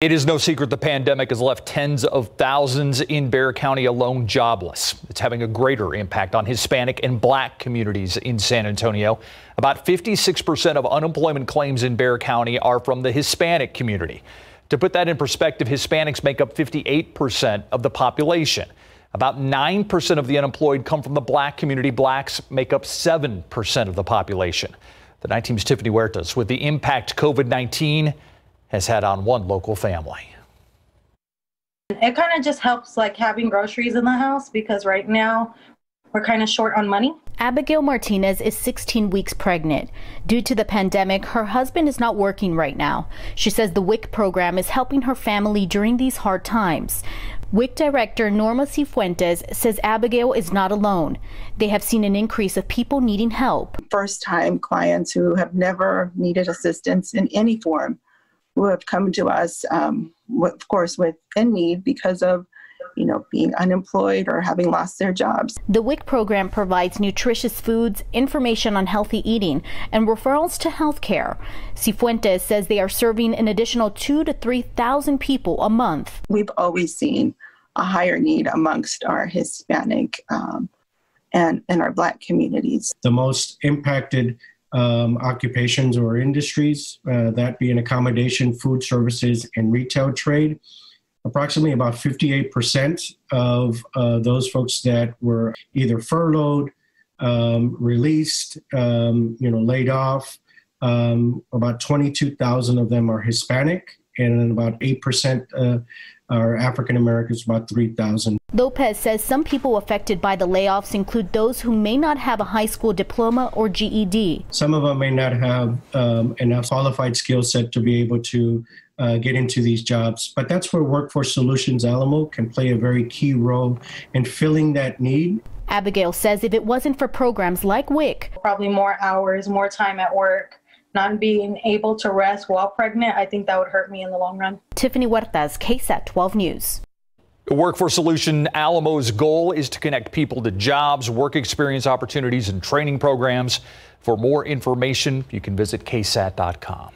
It is no secret the pandemic has left tens of thousands in Bexar County alone jobless. It's having a greater impact on Hispanic and black communities in San Antonio. About 56% of unemployment claims in Bexar County are from the Hispanic community. To put that in perspective, Hispanics make up 58% of the population. About 9% of the unemployed come from the black community. Blacks make up 7% of the population. The night team's Tiffany Huertas with the impact COVID 19 has had on one local family. It kind of just helps like having groceries in the house because right now we're kind of short on money. Abigail Martinez is 16 weeks pregnant. Due to the pandemic, her husband is not working right now. She says the WIC program is helping her family during these hard times. WIC director Norma Cifuentes says Abigail is not alone. They have seen an increase of people needing help. First time clients who have never needed assistance in any form who have come to us, um, of course, with in need because of you know, being unemployed or having lost their jobs. The WIC program provides nutritious foods, information on healthy eating, and referrals to health care. Cifuentes says they are serving an additional two to 3,000 people a month. We've always seen a higher need amongst our Hispanic um, and, and our Black communities. The most impacted um, occupations or industries, uh, that being accommodation, food services, and retail trade. Approximately about 58% of uh, those folks that were either furloughed, um, released, um, you know, laid off, um, about 22,000 of them are Hispanic, and about 8% uh, are African Americans, about 3,000. Lopez says some people affected by the layoffs include those who may not have a high school diploma or GED. Some of them may not have um, enough qualified skill set to be able to uh, get into these jobs. But that's where Workforce Solutions Alamo can play a very key role in filling that need. Abigail says if it wasn't for programs like WIC, probably more hours, more time at work, not being able to rest while pregnant, I think that would hurt me in the long run. Tiffany Huertas, KSAT 12 News. Workforce Solution Alamo's goal is to connect people to jobs, work experience opportunities, and training programs. For more information, you can visit ksat.com.